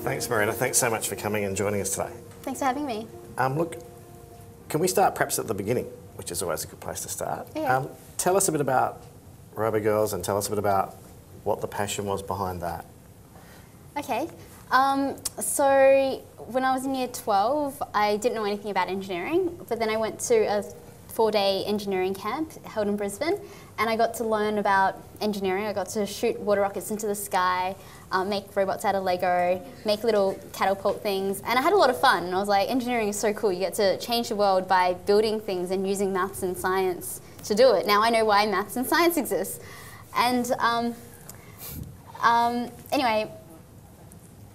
Thanks, Marita. Thanks so much for coming and joining us today. Thanks for having me. Um, look, can we start perhaps at the beginning, which is always a good place to start? Yeah. Um, tell us a bit about Robogals and tell us a bit about what the passion was behind that. Okay. Um, so when I was in year 12, I didn't know anything about engineering, but then I went to a four-day engineering camp held in Brisbane, and I got to learn about engineering. I got to shoot water rockets into the sky, um, make robots out of Lego, make little catapult things, and I had a lot of fun. And I was like, engineering is so cool. You get to change the world by building things and using maths and science to do it. Now I know why maths and science exists. And um, um, anyway,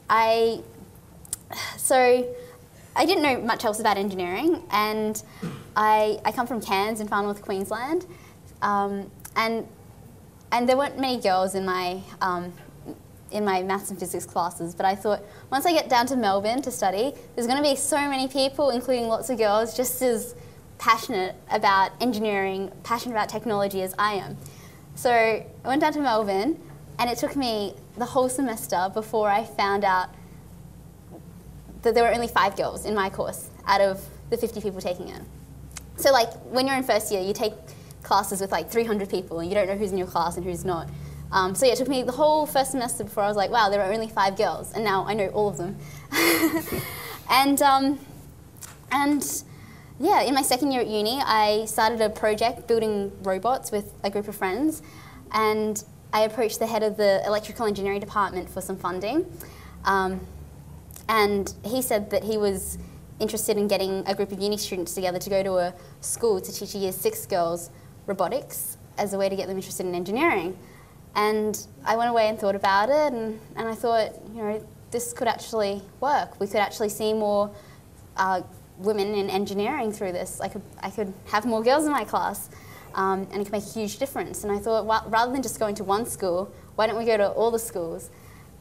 I so I didn't know much else about engineering, and I, I come from Cairns in far north Queensland, um, and and there weren't many girls in my um, in my maths and physics classes. But I thought once I get down to Melbourne to study, there's going to be so many people, including lots of girls, just as passionate about engineering, passionate about technology as I am. So I went down to Melbourne, and it took me the whole semester before I found out that there were only five girls in my course out of the 50 people taking it. So like when you're in first year, you take classes with like 300 people and you don't know who's in your class and who's not. Um, so yeah, it took me the whole first semester before I was like, wow, there are only five girls, and now I know all of them. and um, and yeah, in my second year at uni, I started a project building robots with a group of friends, and I approached the head of the electrical engineering department for some funding. Um, and he said that he was interested in getting a group of uni students together to go to a school to teach year six girls robotics as a way to get them interested in engineering. And I went away and thought about it, and, and I thought, you know, this could actually work. We could actually see more uh, women in engineering through this. I could, I could have more girls in my class, um, and it could make a huge difference. And I thought, well, rather than just going to one school, why don't we go to all the schools?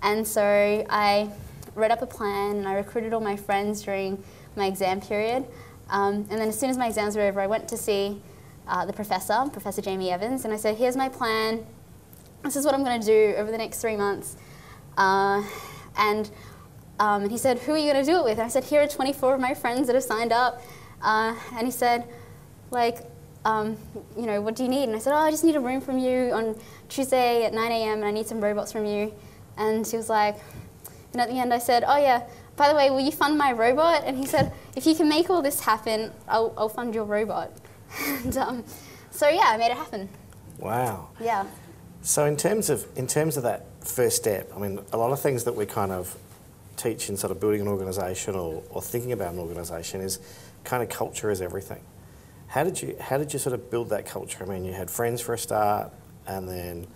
And so I read up a plan and I recruited all my friends during my exam period. Um, and then as soon as my exams were over, I went to see uh, the professor, Professor Jamie Evans, and I said, here's my plan. This is what I'm going to do over the next three months. Uh, and, um, and he said, who are you going to do it with? And I said, here are 24 of my friends that have signed up. Uh, and he said, like, um, you know, what do you need? And I said, oh, I just need a room from you on Tuesday at 9 a.m. and I need some robots from you. And he was like, and at the end I said, oh yeah, by the way, will you fund my robot? And he said, if you can make all this happen, I'll, I'll fund your robot. And um, so yeah, I made it happen. Wow. Yeah. So in terms of in terms of that first step, I mean, a lot of things that we kind of teach in sort of building an organisation or, or thinking about an organisation is kind of culture is everything. How did you how did you sort of build that culture? I mean, you had friends for a start, and then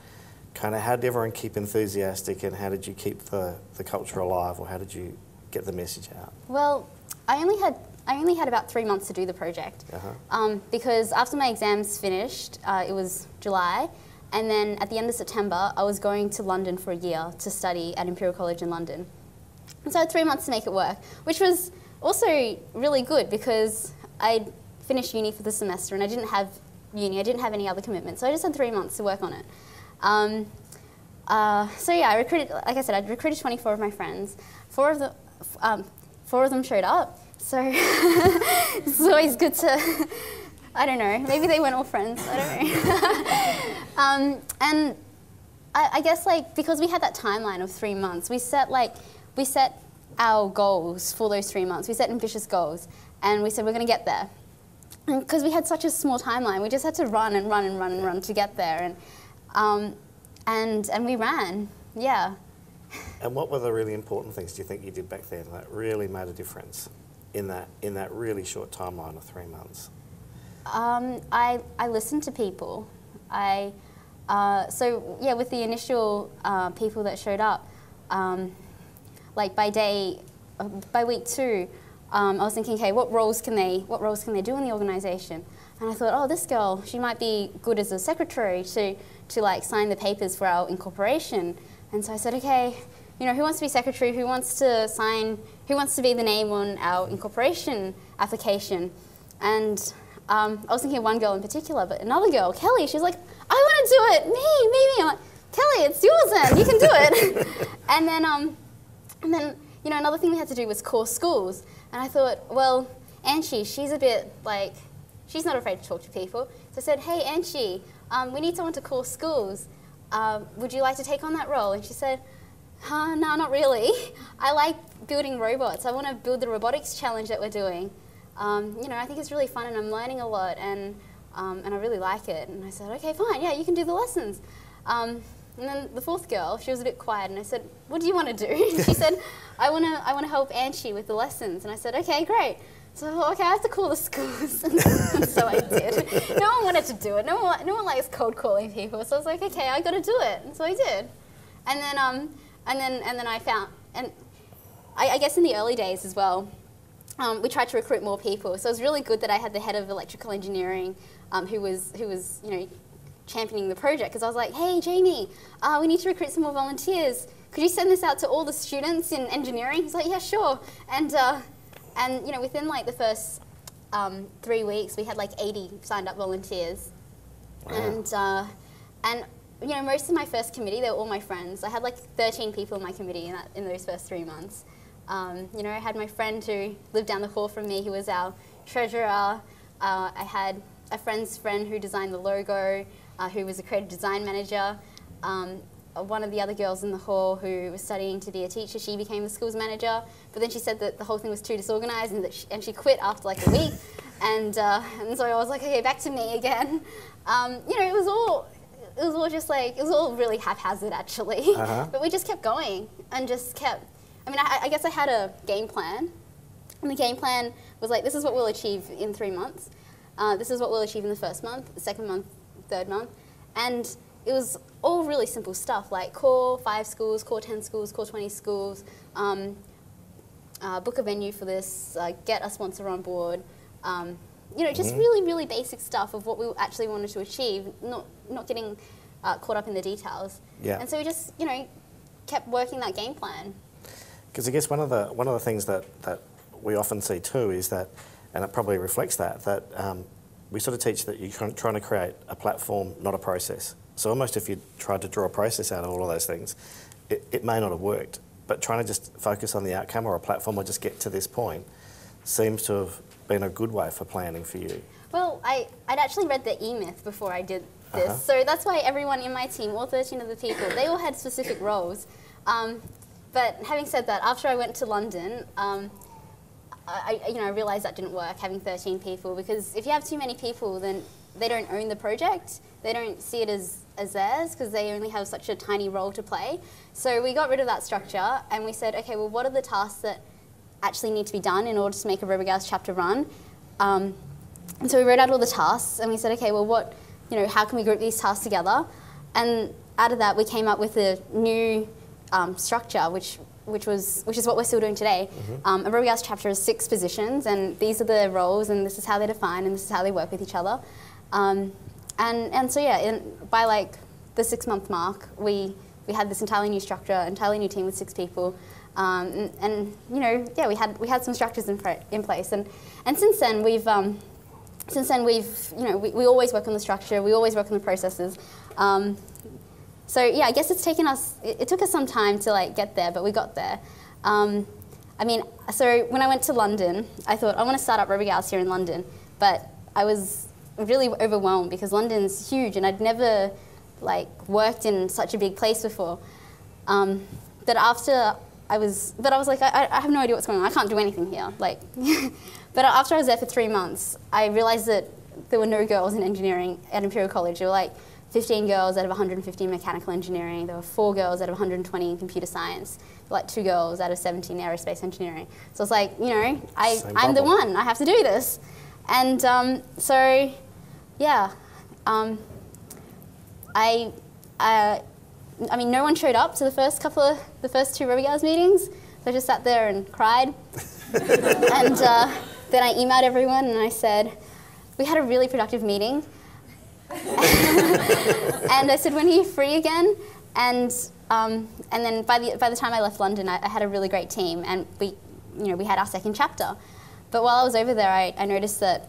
kind of how did everyone keep enthusiastic and how did you keep the, the culture alive or how did you get the message out? Well, I only had I only had about three months to do the project Uh-huh. um, because after my exams finished, uh, it was July, and then at the end of September, I was going to London for a year to study at Imperial College in London. And so I had three months to make it work, which was also really good because I finished uni for the semester and I didn't have uni, I didn't have any other commitments, so I just had three months to work on it. Um, uh, so yeah, I recruited, like I said, I recruited 24 of my friends. Four of, the, um, four of them showed up. So it's always good to, I don't know, maybe they weren't all friends, I don't know. um, and I, I guess like, because we had that timeline of three months, we set like, we set our goals for those three months. We set ambitious goals and we said we're going to get there. Because we had such a small timeline, we just had to run and run and run and run to get there. And, um, and, and we ran, yeah. And what were the really important things do you think you did back then that really made a difference in that in that really short timeline of three months? Um, I, I listened to people. I, uh, so yeah, with the initial uh, people that showed up, um, like by day, uh, by week two, um, I was thinking, okay, what roles can they, what roles can they do in the organisation? And I thought, oh, this girl, she might be good as a secretary to, to like sign the papers for our incorporation. And so I said, okay, you know, who wants to be secretary? Who wants to sign? Who wants to be the name on our incorporation application? And um, I was thinking of one girl in particular, but another girl, Kelly, she's like, I want to do it, me, me, me. I'm like, Kelly, it's yours then, you can do it. and then, um, and then you know, another thing we had to do was core schools. And I thought, well, Angie, she's a bit like, she's not afraid to talk to people. So I said, hey, Angie, um, we need someone to core schools. Um, would you like to take on that role? And she said, huh, no, not really. I like building robots. I want to build the robotics challenge that we're doing. Um, you know, I think it's really fun and I'm learning a lot and, um, and I really like it. And I said, okay, fine, yeah, you can do the lessons. Um, and then the fourth girl, she was a bit quiet, and I said, "What do you want to do?" And she said, "I want to, I want to help Angie with the lessons." And I said, "Okay, great." So I thought, okay, I have to call the schools, and so I did. No one wanted to do it. No one, no one likes cold calling people. So I was like, okay, I got to do it, and so I did. And then, um, and then, and then I found, and I, I guess in the early days as well, um, we tried to recruit more people. So it was really good that I had the head of electrical engineering, um, who was, who was, you know, championing the project because I was like, hey, Jamie, uh, we need to recruit some more volunteers. Could you send this out to all the students in engineering? He's like, yeah, sure. And, uh, and you know, within like the first um, three weeks, we had like 80 signed up volunteers. Wow. And, uh, and, you know, most of my first committee, they were all my friends. I had like 13 people in my committee in, that, in those first three months. Um, you know, I had my friend who lived down the hall from me, who was our treasurer. Uh, I had a friend's friend who designed the logo uh, who was a creative design manager. Um, one of the other girls in the hall who was studying to be a teacher, she became the schools manager. But then she said that the whole thing was too disorganized and, that she, and she quit after like a week. and, uh, and so I was like, okay, back to me again. Um, you know, it was all it was all just like it was all really haphazard actually. Uh-huh. but we just kept going and just kept. I mean, I, I, guess I had a game plan, and the game plan was like, this is what we'll achieve in three months. Uh, this is what we'll achieve in the first month. The second month, third month. And it was all really simple stuff like core five schools, core 10 schools, core 20 schools, um, uh, book a venue for this, uh, get a sponsor on board. Um, you know, just mm-hmm. really, really basic stuff of what we actually wanted to achieve, not, not getting uh, caught up in the details. Yeah. And so we just, you know, kept working that game plan. Because I guess one of the one of the things that, that we often see too is that, and it probably reflects that, that um, we sort of teach that you're trying to create a platform, not a process. So almost if you tried to draw a process out of all of those things, it, it may not have worked. But trying to just focus on the outcome or a platform or just get to this point seems to have been a good way for planning for you. Well, I, I'd actually read the E-Myth before I did this. Uh-huh. So that's why everyone in my team, all 13 of the people, they all had specific roles. Um, but having said that, after I went to London, um, I, you know, I realised that didn't work, having 13 people, because if you have too many people, then they don't own the project. They don't see it as, as theirs because they only have such a tiny role to play. So we got rid of that structure and we said, okay, well, what are the tasks that actually need to be done in order to make a Robogals chapter run? Um, and so we wrote out all the tasks and we said, okay, well, what, you know, how can we group these tasks together? And out of that, we came up with a new um, structure, which which was which is what we're still doing today. Mm-hmm. Um, a chapter has six positions, and these are the roles, and this is how they're defined, and this is how they work with each other. Um, and and so yeah, in, by like the six month mark, we we had this entirely new structure, entirely new team with six people. Um, and, and, you know, yeah, we had we had some structures in, in place, and and since then we've um, since then we've you know we, we always work on the structure, we always work on the processes. Um, so yeah, I guess it's taken us, it, it, took us some time to like get there, but we got there. Um, I mean, so when I went to London, I thought I want to start up Robogals here in London, but I was really overwhelmed because London's huge and I'd never like worked in such a big place before. Um, but after I was, but I was like, I, I have no idea what's going on. I can't do anything here. Like, but after I was there for three months, I realized that there were no girls in engineering at Imperial College. There were like 15 girls out of 150 in mechanical engineering. There were four girls out of 120 in computer science. Like two girls out of 17 in aerospace engineering. So it's like, you know, I, I'm the one. I have to do this. And um, so, yeah, um, I, uh, I mean, no one showed up to the first couple of the first two Robogals meetings. So I just sat there and cried. and uh, then I emailed everyone and I said, we had a really productive meeting. and I said, when are you free again? And, um, and then by the, by the time I left London, I, I, had a really great team and we, you know, we had our second chapter. But while I was over there, I, I noticed that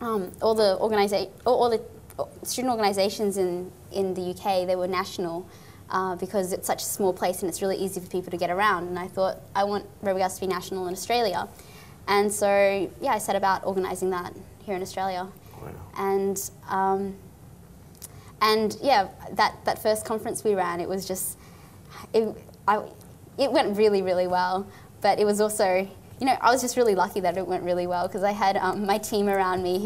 um, all the organiza- all, all the student organisations in, in the UK, they were national. Uh, because it's such a small place and it's really easy for people to get around. And I thought I want Robogals to be national in Australia, and so yeah, I set about organising that here in Australia. Wow. And um, and yeah, that, that first conference we ran, it was just, it, I, it went really, really well. But it was also, you know, I was just really lucky that it went really well because I had um, my team around me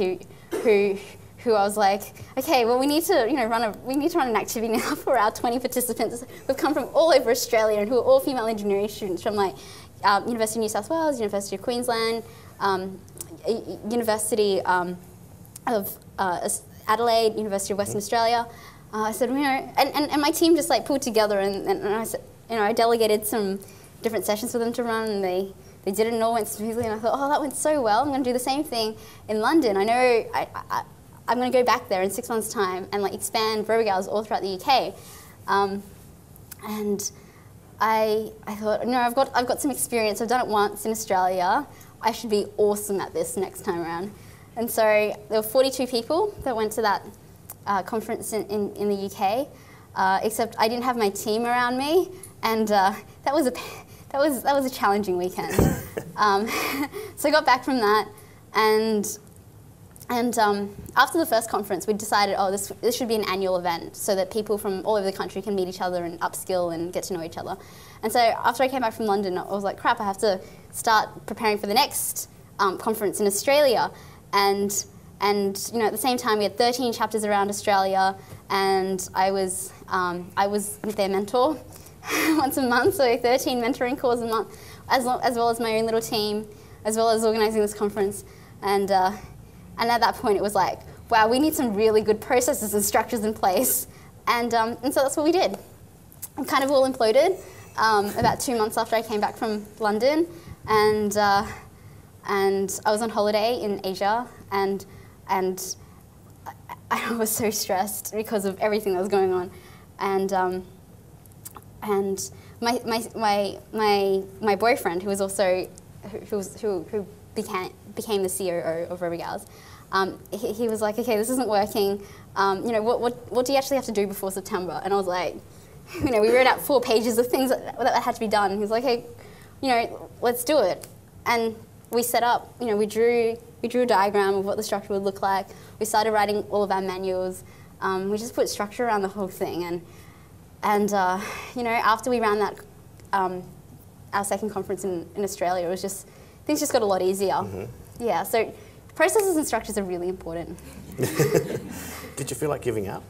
who, who, who I was like, okay, well, we need to, you know, run a, we need to run an activity now for our 20 participants who've come from all over Australia and who are all female engineering students from like um, University of New South Wales, University of Queensland, um, University um, of uh, Adelaide, University of Western Australia. Uh, I said, you know, and, and, and my team just like pulled together and, and, I said, you know, I delegated some different sessions for them to run and they, they did it and all went smoothly and I thought, oh, that went so well. I'm going to do the same thing in London. I know I, I, I'm going to go back there in six months' time and like expand Gals all throughout the UK. Um, and I, I thought, no, I've got, I've got some experience. I've done it once in Australia. I should be awesome at this next time around. And so there were 42 people that went to that uh, conference in, in, in, the UK, uh, except I didn't have my team around me, and uh, that was a that was that was a challenging weekend. um, so I got back from that, and and um, after the first conference, we decided, oh, this this should be an annual event, so that people from all over the country can meet each other and upskill and get to know each other. And so after I came back from London, I was like, crap, I have to start preparing for the next um, conference in Australia. And and you know at the same time we had 13 chapters around Australia, and I was um, I was their mentor once a month, so 13 mentoring calls a month, as, as well as my own little team, as well as organising this conference, and uh, and at that point it was like wow we need some really good processes and structures in place, and um, and so that's what we did. It kind of all imploded um, about two months after I came back from London, and. Uh, and I was on holiday in Asia, and and I was so stressed because of everything that was going on, and um, and my, my, my, my, my boyfriend, who was also who, who, who became became the COO of Robogals, um, he, he, was like, okay, this isn't working. Um, you know, what, what, what do you actually have to do before September? And I was like, you know, we wrote out four pages of things that, that had to be done. He was like, hey, you know, let's do it. And we set up, you know, we drew, we drew a diagram of what the structure would look like. We started writing all of our manuals. Um, we just put structure around the whole thing. And, and uh, you know, after we ran that, um, our second conference in, in Australia, it was just, things just got a lot easier. Mm-hmm. Yeah, so processes and structures are really important. Did you feel like giving up?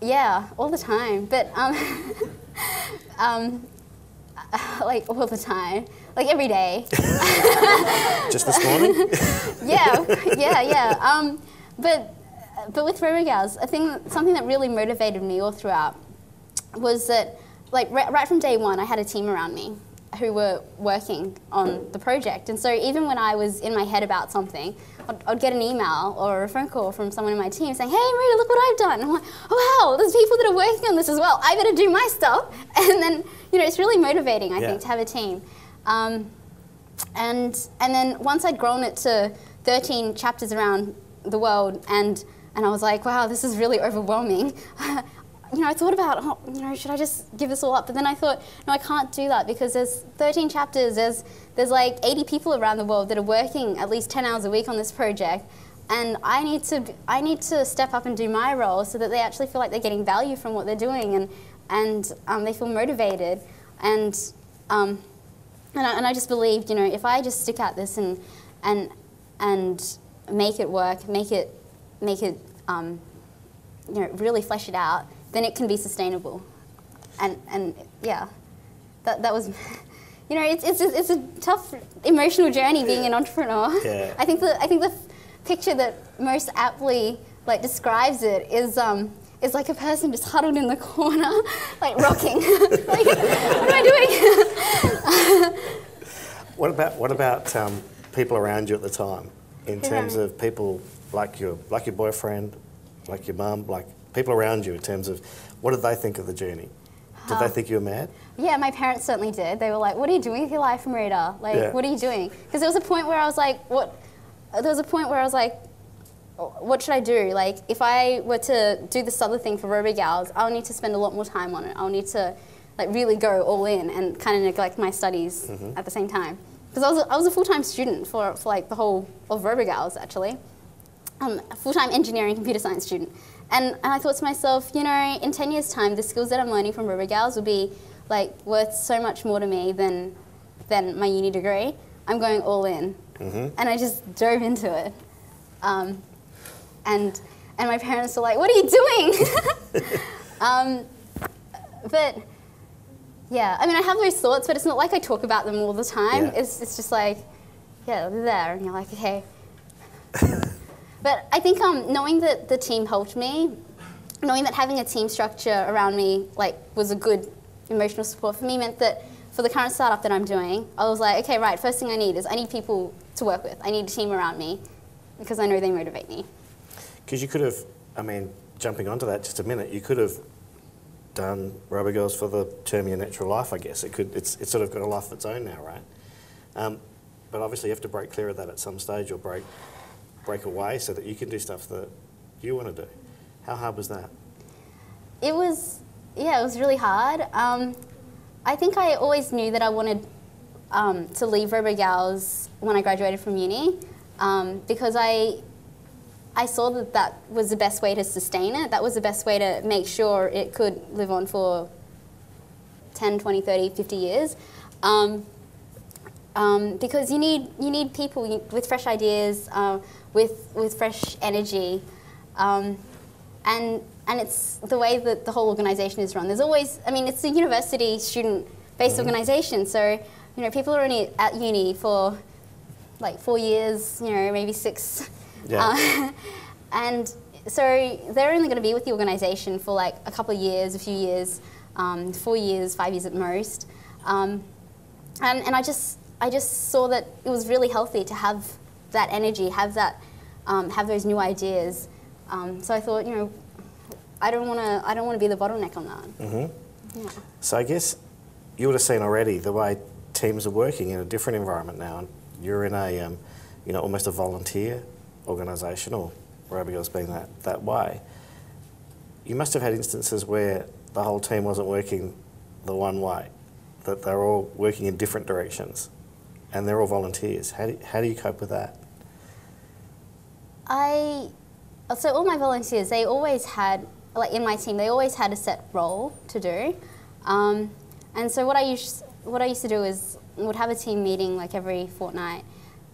Yeah, all the time. But um, um, like all the time like every day. Just this morning? yeah, yeah, yeah. Um, but but with Robogals, I think something that really motivated me all throughout was that, like right from day one, I had a team around me who were working on the project, and so even when I was in my head about something, I'd, I'd, get an email or a phone call from someone in my team saying, "Hey, Marita, look what I've done." And I'm like, "Oh wow, there's people that are working on this as well. I better do my stuff." And then you know, it's really motivating, I yeah. think, to have a team. Um, and, and then once I'd grown it to 13 chapters around the world, and, and I was like, wow, this is really overwhelming. you know, I thought about, oh, you know, should I just give this all up? But then I thought, no, I can't do that because there's 13 chapters, there's, there's like 80 people around the world that are working at least 10 hours a week on this project. And I need to, I need to step up and do my role so that they actually feel like they're getting value from what they're doing and, and um, they feel motivated. And um, and I, and I just believed, you know, if I just stick at this and and and make it work, make it make it um, you know really flesh it out, then it can be sustainable. And and yeah, that that was. You know, it's, it's, a, it's a tough emotional journey being an entrepreneur. Yeah. I think the I think the picture that most aptly like describes it is um, is like a person just huddled in the corner, like rocking. like, what am I doing? what about what about um, people around you at the time, in terms of people like your like your boyfriend, like your mum, like people around you, in terms of what did they think of the journey? Did they think you were mad? Yeah, my parents certainly did. They were like, "What are you doing with your life, Marita? Like, yeah. what are you doing?" Because there was a point where I was like, "What?" There was a point where I was like, what should I do? Like, if I were to do this other thing for Robogals, I'll need to spend a lot more time on it. I'll need to like really go all in and kind of neglect my studies at the same time. Because I was, a, I was a full-time student for, for like the whole of Robogals actually, um, a full-time engineering computer science student. And, and I thought to myself, you know, in 10 years time, the skills that I'm learning from Robogals will be like worth so much more to me than, than my uni degree. I'm going all in. And I just dove into it. Um, and, and my parents were like, what are you doing? um, but yeah, I mean, I have those thoughts, but it's not like I talk about them all the time. Yeah. It's, it's just like, yeah, they're there, and you're like, okay. but I think um, knowing that the team helped me, knowing that having a team structure around me like was a good emotional support for me meant that for the current startup that I'm doing, I was like, okay, right, first thing I need is I need people to work with. I need a team around me because I know they motivate me. Because you could have, I mean, jumping onto that just a minute, you could have done Robogals for the term your natural life, I guess. It could, it's, it's sort of got a life of its own now, right? Um, but obviously you have to break clear of that at some stage or break, break away so that you can do stuff that you want to do. How hard was that? It was, yeah, it was really hard. Um, I think I always knew that I wanted um, to leave RoboGals when I graduated from uni um, because I, I saw that that was the best way to sustain it. That was the best way to make sure it could live on for 10, 20, 30, 50 years. Um, um, because you need you need people with fresh ideas, uh, with with fresh energy, um, and and it's the way that the whole organisation is run. There's always, I mean, it's a university student-based organisation, so you know people are only at uni for like four years, you know, maybe six, Yeah. Uh, and so they're only going to be with the organisation for like a couple of years, a few years, um, four years, five years at most. Um, and, and I just I just saw that it was really healthy to have that energy, have that um, have those new ideas. Um, so I thought, you know, I don't want to I don't want to be the bottleneck on that. Yeah. So I guess you would have seen already the way teams are working in a different environment now. You're in a, um, you know, almost a volunteer organisation, or Robogals being that, that way. You must have had instances where the whole team wasn't working the one way, that they're all working in different directions, and they're all volunteers. How do, how do you cope with that? I so all my volunteers they always had like in my team they always had a set role to do, um, and so what I used what I used to do is would have a team meeting like every fortnight,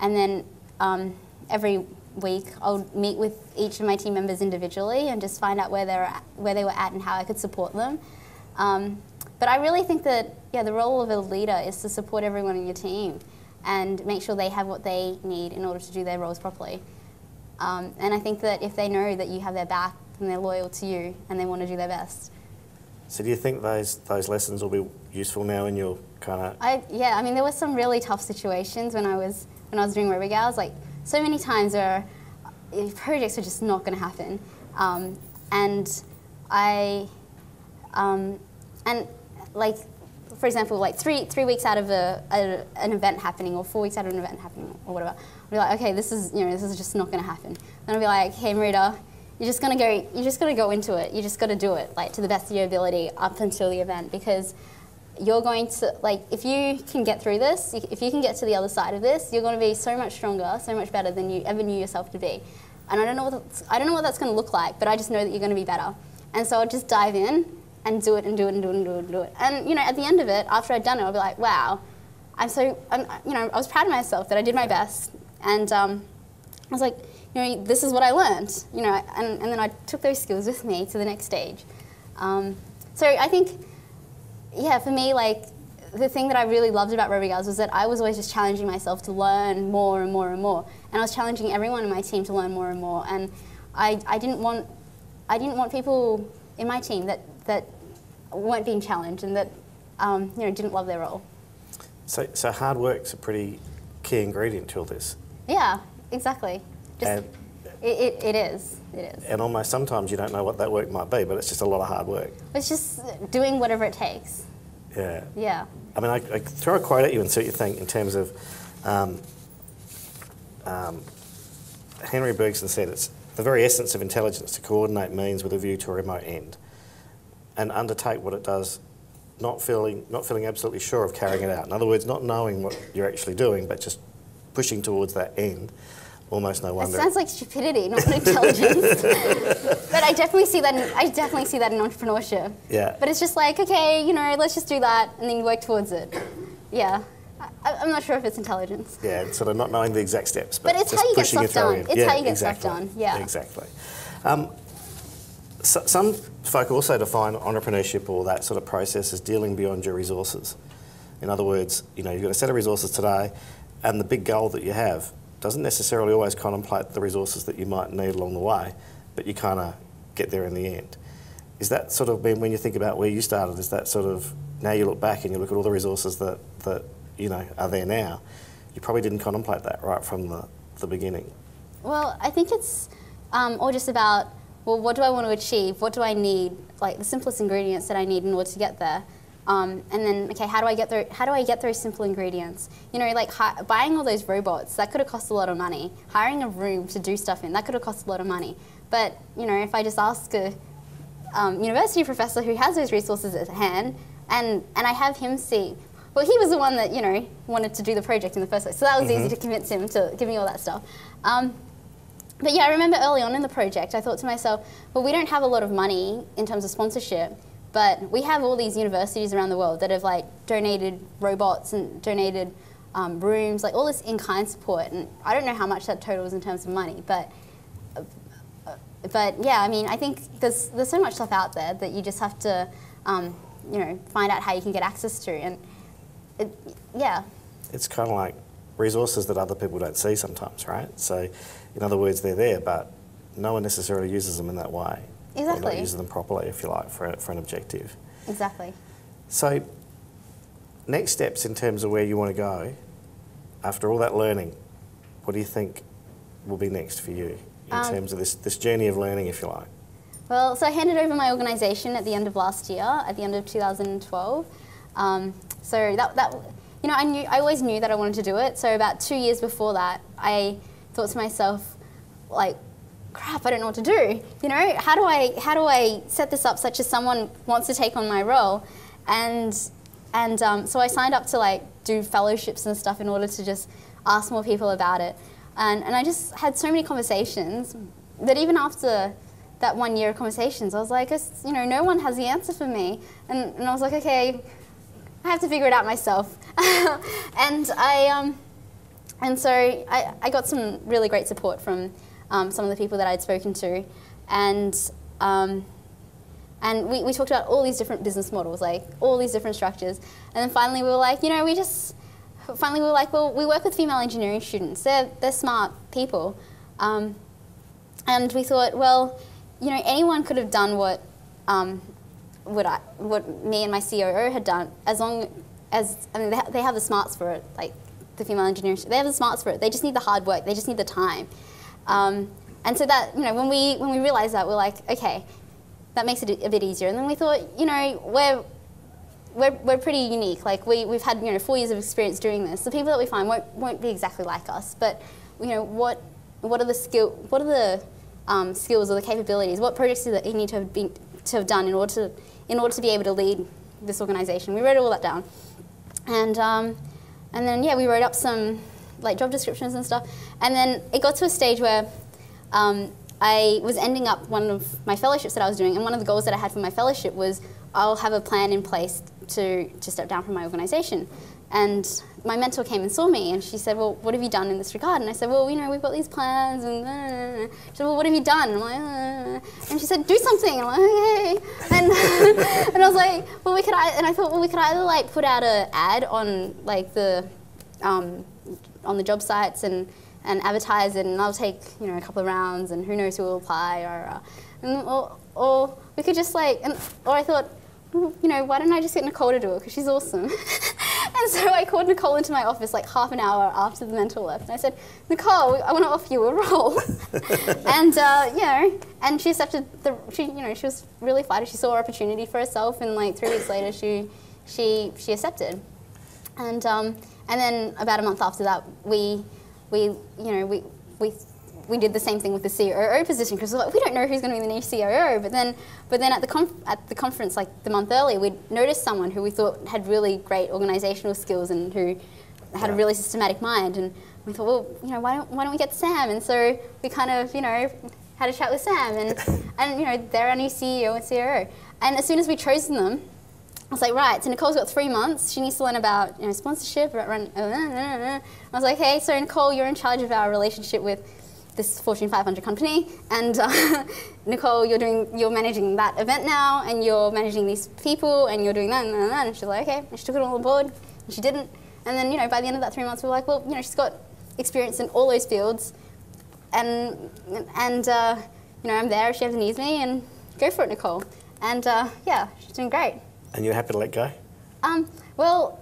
and then um, every week I would meet with each of my team members individually and just find out where they were at, where they were at and how I could support them. Um, but I really think that yeah the role of a leader is to support everyone in your team and make sure they have what they need in order to do their roles properly. Um, and I think that if they know that you have their back, then they're loyal to you and they want to do their best. So do you think those, those lessons will be useful now in your kind of I, yeah, I mean, there were some really tough situations when I was when I was doing Robogals. Like so many times where uh, projects were just not going to happen, um, and I um, and like for example, like three three weeks out of a, a, an event happening, or four weeks out of an event happening, or whatever, I'd be like, okay, this is you know this is just not going to happen. Then I'd be like, hey, Marita, you're just gonna go. You're just gonna go into it. You just got to do it like to the best of your ability up until the event because you're going to like if you can get through this, if you can get to the other side of this, you're going to be so much stronger, so much better than you ever knew yourself to be. And I don't know what I don't know what that's going to look like, but I just know that you're going to be better. And so I'll just dive in and do it and do it and do it and do it and do it. And you know, at the end of it, after I'd done it, I'll be like, wow, I'm so I'm, you know I was proud of myself that I did my best, and um, I was like, you know, this is what I learned, you know, and, and then I took those skills with me to the next stage. Um, so I think yeah, for me, like the thing that I really loved about Robogals was that I was always just challenging myself to learn more and more and more, and I was challenging everyone in my team to learn more and more. And I, I didn't want I didn't want people in my team that that weren't being challenged and that um, you know didn't love their role. So, so hard work's a pretty key ingredient to all this. Yeah, exactly. Just, And, it, it, it is. It is. and almost sometimes you don't know what that work might be, but it's just a lot of hard work. It's just doing whatever it takes. Yeah. Yeah. I mean, I, I throw a quote at you and see what you think in terms of um, um, Henri Bergson said it's the very essence of intelligence to coordinate means with a view to a remote end and undertake what it does not feeling, not feeling absolutely sure of carrying it out. In other words, not knowing what you're actually doing, but just pushing towards that end. Almost no wonder. It sounds like stupidity, not intelligence. but I definitely see that. In, I definitely see that in entrepreneurship. Yeah. But it's just like, okay, you know, let's just do that, and then you work towards it. Yeah. I, I'm not sure if it's intelligence. Yeah, it's sort of not knowing the exact steps, but, But it's just how you get stuff done. It's yeah, how you get stuff exactly. done, yeah. exactly. Um, so, some folk also define entrepreneurship or that sort of process as dealing beyond your resources. In other words, you know, you've got a set of resources today, and the big goal that you have doesn't necessarily always contemplate the resources that you might need along the way, but you kind of get there in the end. Is that sort of been when you think about where you started? Is that sort of now you look back and you look at all the resources that, that you know are there now? You probably didn't contemplate that right from the, the beginning. Well, I think it's um, all just about well, what do I want to achieve? What do I need? Like the simplest ingredients that I need in order to get there. Um, and then, okay, how do I get through? How do I get those simple ingredients? You know, like hi- buying all those robots that could have cost a lot of money. Hiring a room to do stuff in that could have cost a lot of money. But you know, if I just ask a um, university professor who has those resources at hand, and and I have him see. Well, he was the one that you know wanted to do the project in the first place, so that was easy to convince him to give me all that stuff. Um, but yeah, I remember early on in the project, I thought to myself, well, we don't have a lot of money in terms of sponsorship, but we have all these universities around the world that have like donated robots and donated um, rooms, like all this in-kind support. And I don't know how much that totals in terms of money, but but yeah, I mean, I think there's there's so much stuff out there that you just have to, um, you know, find out how you can get access to, and it, yeah, It's kind of like resources that other people don't see sometimes, right? So, in other words, they're there, but no one necessarily uses them in that way. Or not Exactly. uses them properly, if you like, for, a, for an objective. exactly. So, next steps in terms of where you want to go, after all that learning, what do you think will be next for you in Um, terms of this, this journey of learning, if you like? Well, so I handed over my organisation at the end of last year, at the end of 2012. Um, so that, that, you know, I knew, I always knew that I wanted to do it. So about two years before that, I thought to myself, like, crap, I don't know what to do. You know, how do I, how do I set this up such as someone wants to take on my role? And, and um, so I signed up to like do fellowships and stuff in order to just ask more people about it. And, and I just had so many conversations that even after that one year of conversations, I was like, you know, no one has the answer for me. And, and I was like, okay, I have to figure it out myself. and I, um, and so I, I got some really great support from um, some of the people that I'd spoken to. And, um, and we, we talked about all these different business models, like all these different structures. And then finally we were like, you know, we just, finally we were like, well, we work with female engineering students. They're, they're smart people. Um, and we thought, well, you know, anyone could have done what, um, what, I, what me and my COO had done, as long as, I mean, they, they have the smarts for it, like the female engineers, they have the smarts for it. They just need the hard work, they just need the time. Um, and so that, you know, when we, when we realized that, we're like, okay, that makes it a bit easier. And then we thought, you know, we're, we're, we're pretty unique. Like we, we've had you know four years of experience doing this. The people that we find won't, won't be exactly like us, but you know what what are the skill what are the um, skills or the capabilities? What projects do you need to have been to have done in order to in order to be able to lead this organization? We wrote all that down, and um, and then yeah, we wrote up some like job descriptions and stuff, and then it got to a stage where. Um, I was ending up one of my fellowships that I was doing, and one of the goals that I had for my fellowship was I'll have a plan in place to, to step down from my organisation. And my mentor came and saw me, and she said, "Well, what have you done in this regard?" And I said, "Well, you know, we've got these plans." And uh, she said, "Well, what have you done?" And I'm like, uh, and she said, "Do something." And I'm like, "Okay." And and I was like, "Well, we could," and I thought, "Well, we could either like put out an ad on like the um, on the job sites and." and advertise it, and I'll take you know a couple of rounds, and who knows who will apply, or uh, and, or, or we could just like, and, or I thought, "Hmm, you know, why don't I just get Nicole to do it because she's awesome. and so I called Nicole into my office like half an hour after the mentor left, and I said, Nicole, I want to offer you a role, and uh, you know, and she accepted the, she you know, she was really flattered. She saw her opportunity for herself, and like three weeks later, she she she accepted, and um, and then about a month after that, we we, you know, we, we we did the same thing with the COO position because we like, we don't know who's going to be the new COO. But then, but then at the conf- at the conference like the month earlier, we noticed someone who we thought had really great organizational skills and who had a really systematic mind. And we thought, well, you know, why don't why don't we get Sam? And so we kind of, you know, had a chat with Sam, and and you know, they're our new CEO and COO. And as soon as we chosen them, I was like, right, so Nicole's got three months. She needs to learn about you know, sponsorship. Run. I was like, hey, so Nicole, you're in charge of our relationship with this Fortune 500 company, and uh, Nicole, you're doing, you're managing that event now, and you're managing these people, and you're doing that and that and that. And she's like, okay. And she took it all on board, and she didn't. And then, you know, by the end of that three months, we were like, well, you know, she's got experience in all those fields, and and uh, you know, I'm there if she ever needs me, and go for it, Nicole. And uh, yeah, she's doing great. And you're happy to let go? Um, well,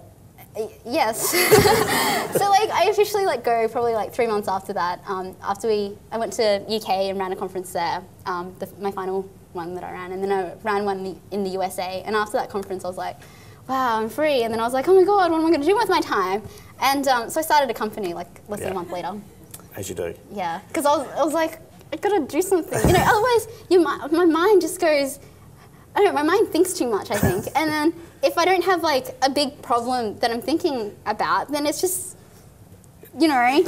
yes. so like I officially let go probably like three months after that. Um, after we, I went to UK and ran a conference there, um, the, my final one that I ran, and then I ran one in the, in the USA. And after that conference, I was like, wow, I'm free. And then I was like, oh my god, what am I going to do with my time? And um, so I started a company like less than Yeah. a month later. As you do. Yeah, because I was, I was like, I gotta do something. You know, otherwise, your, mi- my mind just goes. I don't know. My mind thinks too much. I think, and then if I don't have like a big problem that I'm thinking about, then it's just, you know. and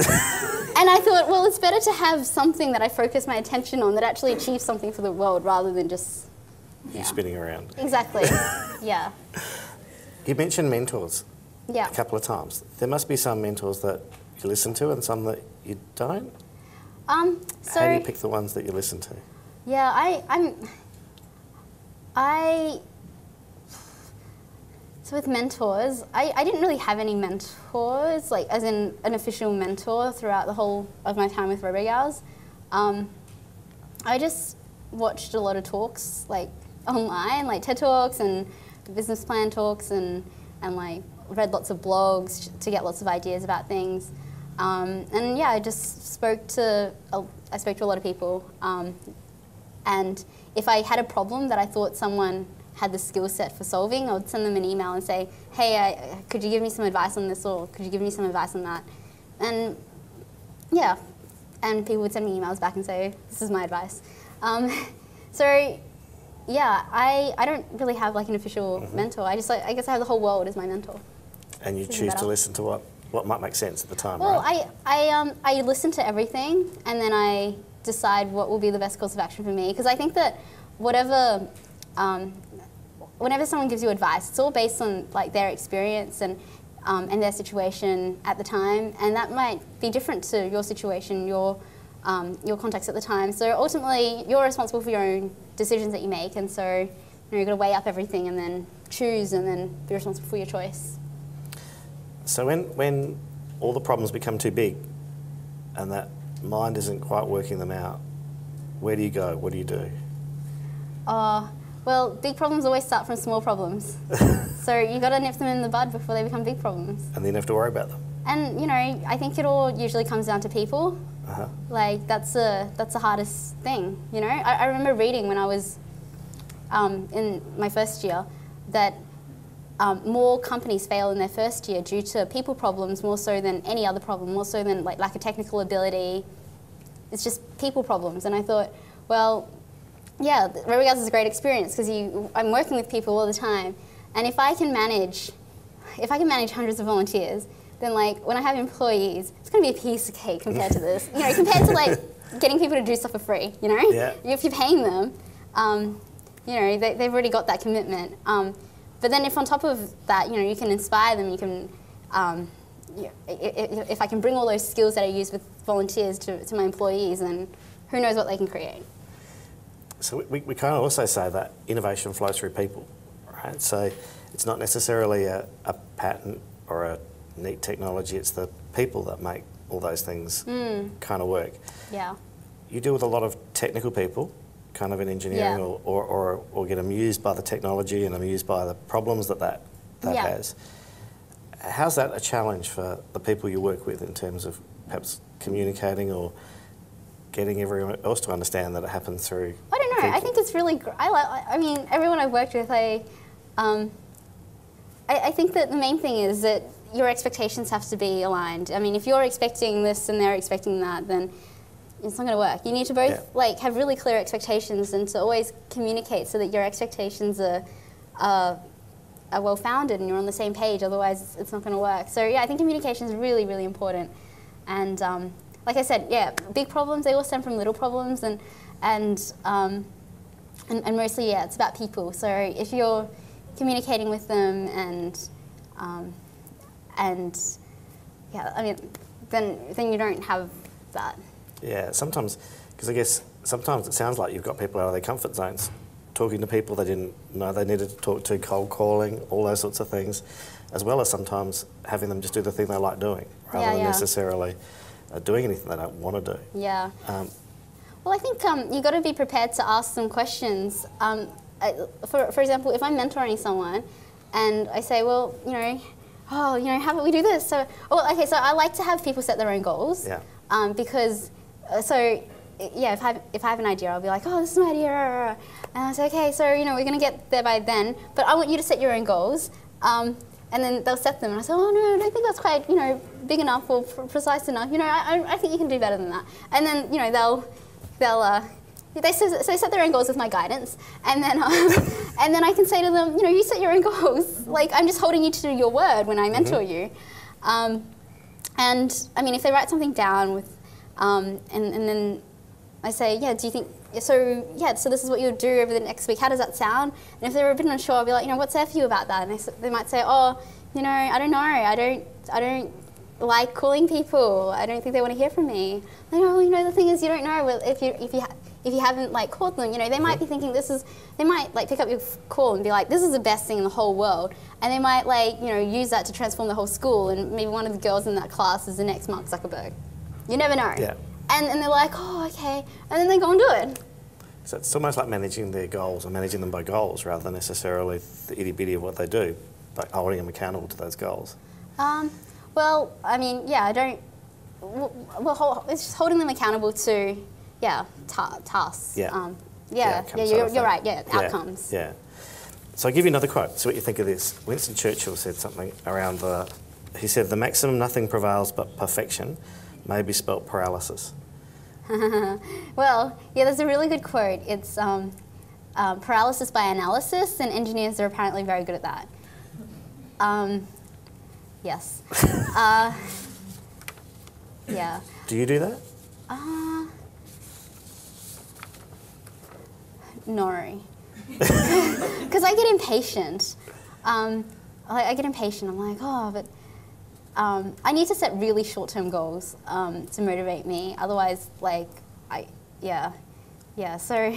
I thought, well, it's better to have something that I focus my attention on that actually achieves something for the world rather than just. Yeah. spinning around. Exactly. yeah. You mentioned mentors Yeah. a couple of times. There must be some mentors that you listen to and some that you don't. Um. So. How do you pick the ones that you listen to? Yeah, I, I'm. I. So with mentors, I, I didn't really have any mentors, like as in an official mentor throughout the whole of my time with RoboGals. Um, I just watched a lot of talks, like online, like TED Talks and business plan talks, and, and like read lots of blogs to get lots of ideas about things. Um, and yeah, I just spoke to a, I spoke to a lot of people. Um, and if I had a problem that I thought someone had the skill set for solving, I would send them an email and say, hey, I, could you give me some advice on this or could you give me some advice on that? And yeah, and people would send me emails back and say, this is my advice. Um, so yeah, I, I don't really have like an official mentor. I just like, I guess I have the whole world as my mentor. And you choose better. to listen to what, what might make sense at the time, Well, right? I, I, um, I listen to everything and then I decide what will be the best course of action for me. Because I think that whatever, um, whenever someone gives you advice, it's all based on like their experience and, um, and their situation at the time. And that might be different to your situation, your, um, your context at the time. So ultimately, you're responsible for your own decisions that you make. And so you know, you've got to weigh up everything and then choose and then be responsible for your choice. So when, when all the problems become too big and that mind isn't quite working them out, where do you go? What do you do? Uh, well, big problems always start from small problems. so you've got to nip them in the bud before they become big problems. And then you have to worry about them. And you know, I think it all usually comes down to people. Uh-huh. Like that's the that's the hardest thing. You know, I, I remember reading when I was um, in my first year that um, more companies fail in their first year due to people problems more so than any other problem, more so than like lack of technical ability. It's just people problems. And I thought, well, yeah, RoboGals is a great experience because I'm working with people all the time, and if I can manage, if I can manage hundreds of volunteers, then like when I have employees, it's going to be a piece of cake compared to this. You know, compared to like getting people to do stuff for free. You know, Yeah. if you're paying them, um, you know they, they've already got that commitment. Um, but then if on top of that, you know, you can inspire them, you can. Um, you i- i- if I can bring all those skills that I use with volunteers to, to my employees, then who knows what they can create. So we, we kind of also say that innovation flows through people, right? So it's not necessarily a, a patent or a neat technology, it's the people that make all those things kind of work. Yeah. You deal with a lot of technical people, kind of in engineering, Yeah. or, or, or, or get amused by the technology and amused by the problems that that, that Yeah. has. How's that a challenge for the people you work with in terms of perhaps communicating or getting everyone else to understand that it happens through? I don't know. I think it's really. Gr- I like. I mean, everyone I've worked with, I, um, I, I think that the main thing is that your expectations have to be aligned. I mean, if you're expecting this and they're expecting that, then it's not going to work. You need to both Yeah. like have really clear expectations and to always communicate so that your expectations are, are, are well founded and you're on the same page. Otherwise, it's not going to work. So yeah, I think communication is really really important. And um, like I said, yeah, big problems they all stem from little problems and and, um, and and mostly yeah, it's about people. So if you're communicating with them and um, and yeah, I mean, then then you don't have that. Yeah, sometimes, because I guess sometimes it sounds like you've got people out of their comfort zones, talking to people they didn't know they needed to talk to, cold calling, all those sorts of things, as well as sometimes having them just do the thing they like doing rather Yeah, than yeah. necessarily uh, doing anything they don't want to do. Yeah. Um, Well, I think um, you got to be prepared to ask some questions. Um, I, for, for example, if I'm mentoring someone and I say, well, you know, oh, you know, how about we do this? So, well, okay, so I like to have people set their own goals. Yeah. Um, because, so, yeah, if I, have, if I have an idea, I'll be like, oh, this is my idea. And I say, okay, so, you know, we're going to get there by then, but I want you to set your own goals. Um, and then they'll set them, and I say, oh, no, I don't think that's quite, you know, big enough or pr- precise enough. You know, I, I- think you can do better than that. And then, you know, they'll, they'll, uh, they, set, so they set their own goals with my guidance, and then, um, and then I can say to them, you know, you set your own goals. Like I'm just holding you to your word when I mentor you. Um, and I mean, if they write something down with, um, and, and then I say, yeah, do you think, so yeah, so this is what you'll do over the next week. How does that sound? And if they're a bit unsure, I'll be like, you know, what's there for you about that? And they, they might say, oh, you know, I don't know, I don't, I don't like calling people. I don't think they want to hear from me. Like, oh, you know, the thing is, you don't know if you if you if you haven't like called them. You know, they might be thinking this is. They might like pick up your call and be like, this is the best thing in the whole world, and they might like you know use that to transform the whole school. And maybe one of the girls in that class is the next Mark Zuckerberg. You never know. Yeah. And and they're like, oh, okay, and then they go and do it. So it's almost like managing their goals and managing them by goals rather than necessarily the itty bitty of what they do, but holding them accountable to those goals. Um, well, I mean, yeah, I don't. Well, it's just holding them accountable to, yeah, ta- tasks. Yeah. Um, yeah, yeah, you're, you're right. Yeah, outcomes. Yeah. So I'll give you another quote. See what you think of this. Winston Churchill said something around the. He said, "The maximum nothing prevails but perfection, may be spelt paralysis." Well, yeah, there's a really good quote. It's um, um, paralysis by analysis, and engineers are apparently very good at that. Um, yes. uh, yeah. Do you do that? Uh, no. Because I get impatient. Um, I, I get impatient. I'm like, oh, but um, I need to set really short-term goals um, to motivate me. Otherwise, like, I, yeah, yeah. So,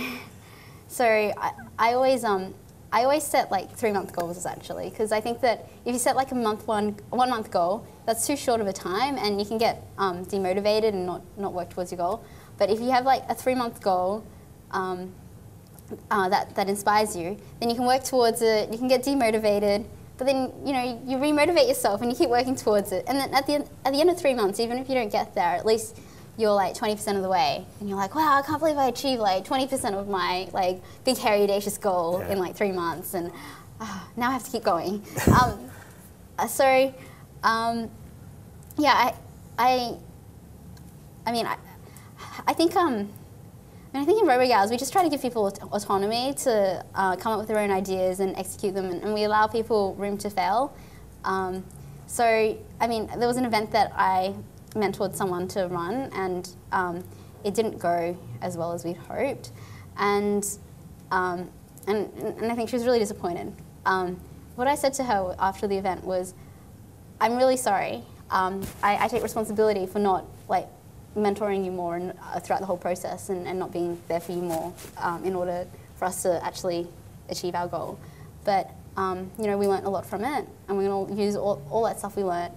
so I, I always, um, I always set like three-month goals actually, because I think that if you set like a month one, one month goal, that's too short of a time, and you can get um, demotivated and not not work towards your goal. But if you have like a three-month goal. Um, uh, that, that inspires you, then you can work towards it, you can get demotivated, but then you know you remotivate yourself and you keep working towards it. And then at the, end, at the end of three months, even if you don't get there, at least you're like 20% of the way. And you're like, wow, I can't believe I achieved like 20% of my like big, hairy, audacious goal Yeah. in like three months. And ah, now I have to keep going. um, uh, so, um, yeah, I, I, I mean, I, I think um, and I think in Robogals, we just try to give people autonomy to uh, come up with their own ideas and execute them, and, and we allow people room to fail. Um, so, I mean, there was an event that I mentored someone to run, and um, it didn't go as well as we'd hoped, and um, and, and I think she was really disappointed. Um, what I said to her after the event was, I'm really sorry. Um, I, I take responsibility for not like mentoring you more and, uh, throughout the whole process and, and not being there for you more um, in order for us to actually achieve our goal. But um, you know, we learnt a lot from it, and we're going to use all, all that stuff we learnt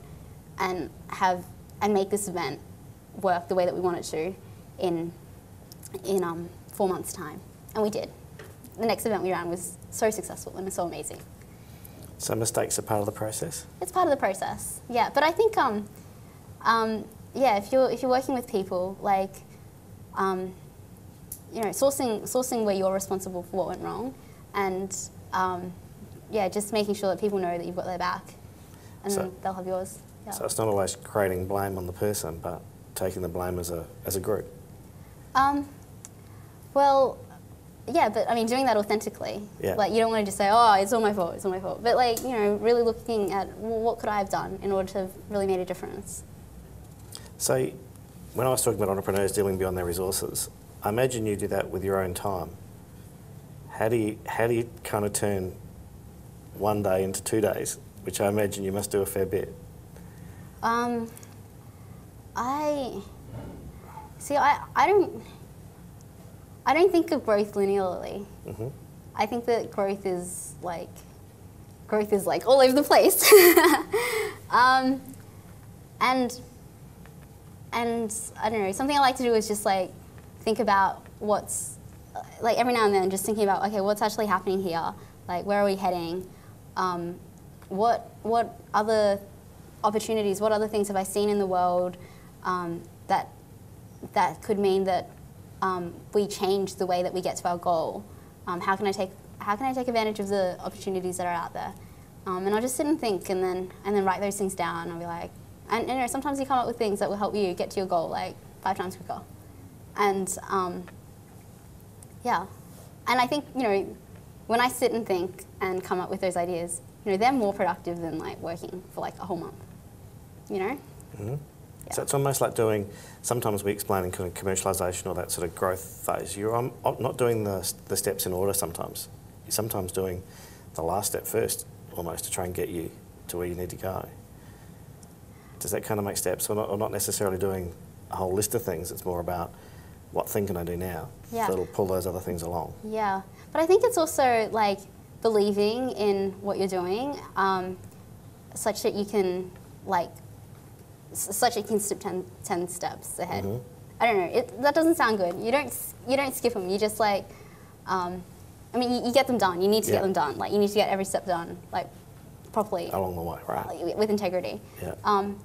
and have and make this event work the way that we want it to in in um, four months' time, and we did. The next event we ran was so successful and it's so amazing. So mistakes are part of the process. It's part of the process, yeah. But I think, um, um, yeah, if you're if you're working with people, like, um, you know, sourcing sourcing where you're responsible for what went wrong, and um, yeah, just making sure that people know that you've got their back, and So- they'll have yours. Yeah. So it's not always creating blame on the person, but taking the blame as a as a group. Um, well, yeah, but I mean, doing that authentically. Yeah. Like, you don't want to just say, oh, it's all my fault, it's all my fault. But, like, you know, really looking at well, what could I have done in order to have really made a difference. So, when I was talking about entrepreneurs dealing beyond their resources, I imagine you do that with your own time. How do you, how do you kind of turn one day into two days, which I imagine you must do a fair bit? Um, I see. I, I don't. I don't think of growth linearly. hmm I think that growth is like growth is like all over the place. um, and and I don't know. Something I like to do is just like think about what's like every now and then, just thinking about okay, what's actually happening here? Like where are we heading? Um, what what other opportunities? What other things have I seen in the world um, that that could mean that um, we change the way that we get to our goal? Um, how can I take how can I take advantage of the opportunities that are out there? Um, and I'll just sit and think, and then and then write those things down. I'll be like, and you know, sometimes you come up with things that will help you get to your goal like five times quicker. And um, yeah, and I think you know, when I sit and think and come up with those ideas, you know, they're more productive than like working for like a whole month. You know? hmm So it's almost like doing, sometimes we explain in kind of commercialisation or that sort of growth phase, you're um, not doing the, the steps in order sometimes. You're sometimes doing the last step first, almost, to try and get you to where you need to go. Does that kind of make steps, or not, or not necessarily doing a whole list of things? It's more about what thing can I do now Yeah. that'll pull those other things along. Yeah, but I think it's also like believing in what you're doing, um, such that you can like, such that you can skip 10, 10 steps ahead. Mhm. I don't know. It, that doesn't sound good. You don't you don't skip them. You just like, um, I mean, you, you get them done. You need to Yeah. get them done. Like you need to get every step done like properly Along the way, right? like, with integrity. Yeah. Um,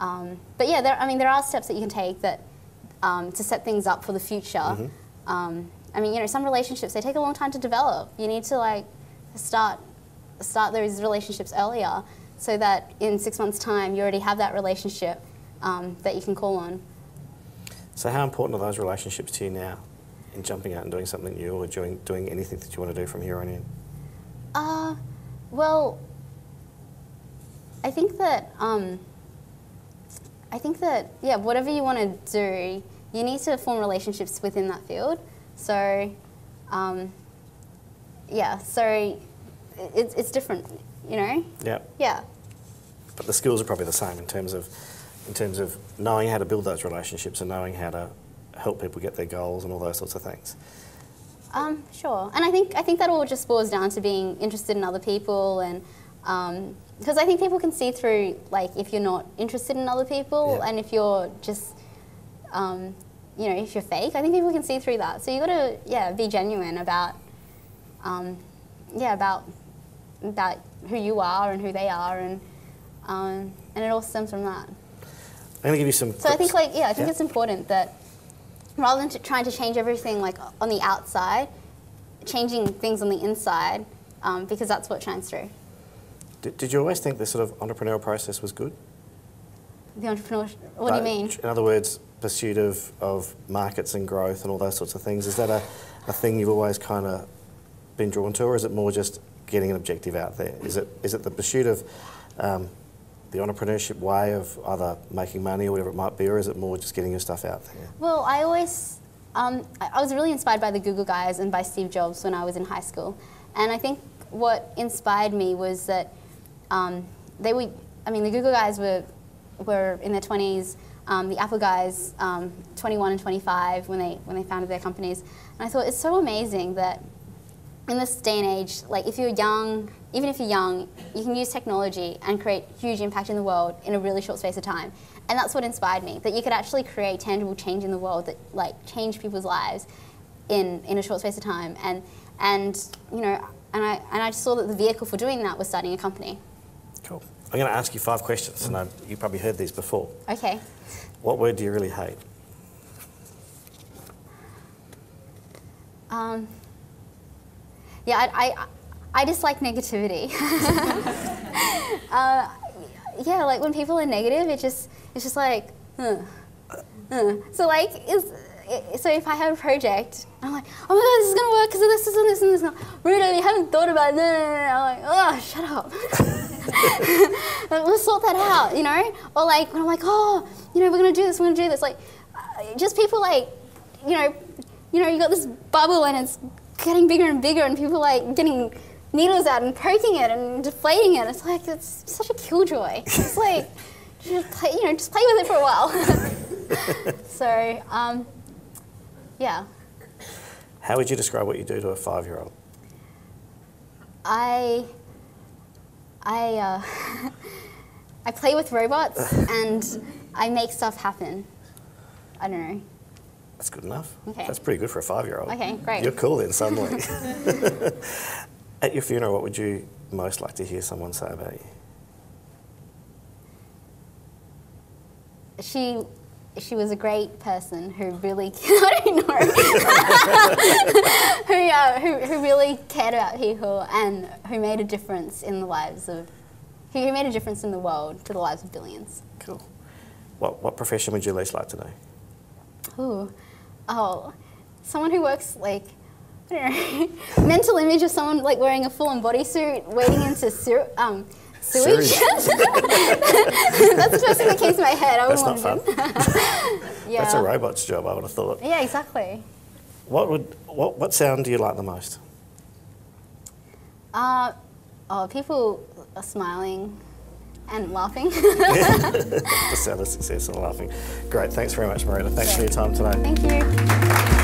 um, but yeah, there, I mean, there are steps that you can take that um, to set things up for the future. Mhm. Um, I mean, you know, some relationships they take a long time to develop. You need to like start start those relationships earlier, so that in six months' time you already have that relationship um, that you can call on. So, how important are those relationships to you now in jumping out and doing something new or doing, doing anything that you want to do from here on in? Uh, well, I think that um, I think that yeah, whatever you want to do, you need to form relationships within that field. So, um, yeah, so it, it's it's different, you know. Yeah. Yeah, But the skills are probably the same in terms of, in terms of knowing how to build those relationships and knowing how to help people get their goals and all those sorts of things. um, sure. And I think I think that all just boils down to being interested in other people and. Because I think people can see through, like, if you're not interested in other people, Yeah. and if you're just um, you know, if you're fake, I think people can see through that. So you got to, yeah, be genuine about, um, yeah, about about who you are and who they are, and um, and it all stems from that. I'm going to give you some. So I think, like, yeah, I think Yeah. it's important that rather than t- trying to change everything like on the outside, changing things on the inside, um, because that's what shines through. Did, did you always think the sort of entrepreneurial process was good? The entrepreneur. What do you mean? In other words, pursuit of, of markets and growth and all those sorts of things. Is that a, a thing you've always kind of been drawn to, or is it more just getting an objective out there? Is it is it the pursuit of um, the entrepreneurship way of either making money or whatever it might be, or is it more just getting your stuff out there? Well, I always, um, I was really inspired by the Google guys and by Steve Jobs when I was in high school. And I think what inspired me was that um, they I mean, the Google guys were, were in their 20s, um, the Apple guys, um, 21 and 25 when they, when they founded their companies. And I thought it's so amazing that in this day and age, like if you're young, even if you're young, you can use technology and create huge impact in the world in a really short space of time. And that's what inspired me, that you could actually create tangible change in the world that like change people's lives in, in a short space of time. And, and you know, and I, and I just saw that the vehicle for doing that was starting a company. Cool. I'm going to ask you five questions, and I, you probably heard these before. Okay. What word do you really hate? Um, yeah, I, I, I dislike negativity. uh, yeah, like when people are negative, it just it's just like, huh, huh. so like is so if I have a project, I'm like, oh my god, this is gonna work because of this, this, and this, and this. Ruda, you haven't thought about it. I'm like, oh, shut up. Let's sort that out, you know? Or like when I'm like, oh, you know, we're gonna do this, we're gonna do this. Like, uh, just people like, you know, you know, you got this bubble and it's getting bigger and bigger, and people like getting needles out and poking it and deflating it. It's like it's such a killjoy. It's like, just play, you know, just play with it for a while. so, um, yeah, How would you describe what you do to a five-year-old? I, I, uh, I play with robots and I make stuff happen. I don't know. That's good enough. Okay. That's pretty good for a five-year-old. Okay, great. You're cool then suddenly. At your funeral, what would you most like to hear someone say about you? she she was a great person who really I don't know who, uh, who who really cared about people and who made a difference in the lives of who made a difference in the world to the lives of billions. Cool. What, what profession would you least like to do? Ooh, oh, someone who works like. I don't know, mental image of someone like wearing a full-on bodysuit, wading into ser- um, That's the first thing that came to my head. I That's to fun. Yeah. That's a robot's job, I would have thought. Yeah, exactly. What would what, what sound do you like the most? Uh, oh, people are smiling and laughing. the sound of success and laughing. Great, thanks very much, Marita. Thanks for your time today. Thank you.